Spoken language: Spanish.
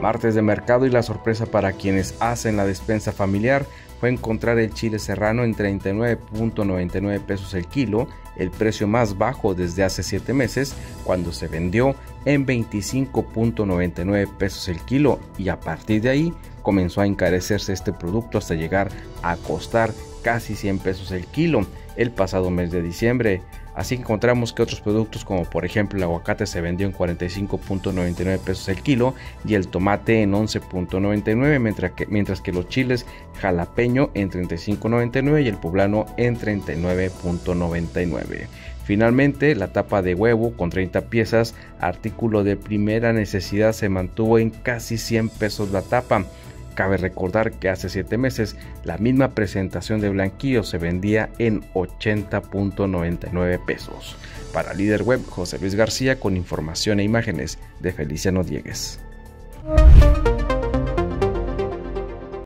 martes de mercado y la sorpresa para quienes hacen la despensa familiar fue encontrar el chile serrano en 39.99 pesos el kilo, el precio más bajo desde hace 7 meses, cuando se vendió en 25.99 pesos el kilo y a partir de ahí comenzó a encarecerse este producto hasta llegar a costar casi 100 pesos el kilo el pasado mes de diciembre. Así encontramos que otros productos como por ejemplo el aguacate se vendió en 45.99 pesos el kilo y el tomate en 11.99 mientras que, mientras que los chiles jalapeño en 35.99 y el poblano en 39.99. Finalmente, la tapa de huevo con 30 piezas, artículo de primera necesidad, se mantuvo en casi 100 pesos la tapa. Cabe recordar que hace 7 meses la misma presentación de blanquillo se vendía en 80.99 pesos. Para Líder Web, José Luis García con información e imágenes de Feliciano Diegues.